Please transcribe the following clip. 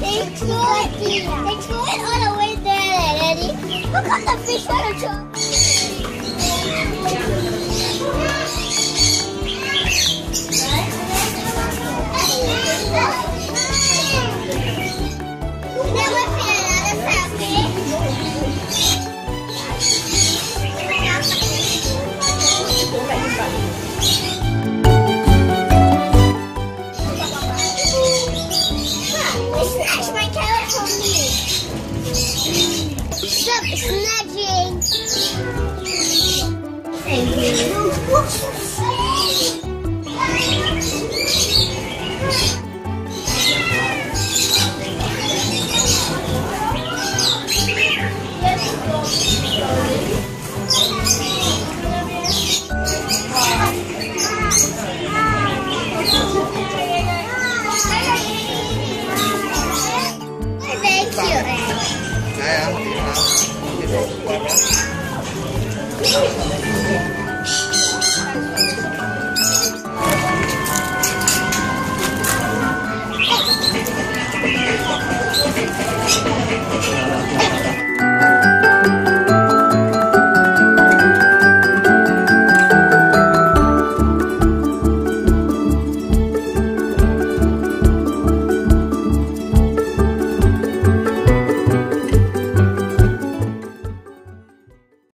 They threw it. They threw it all the way there, Daddy. Look on the fish on truck. Stop snatching. Thank you. 借。来呀，你好，你好，过来。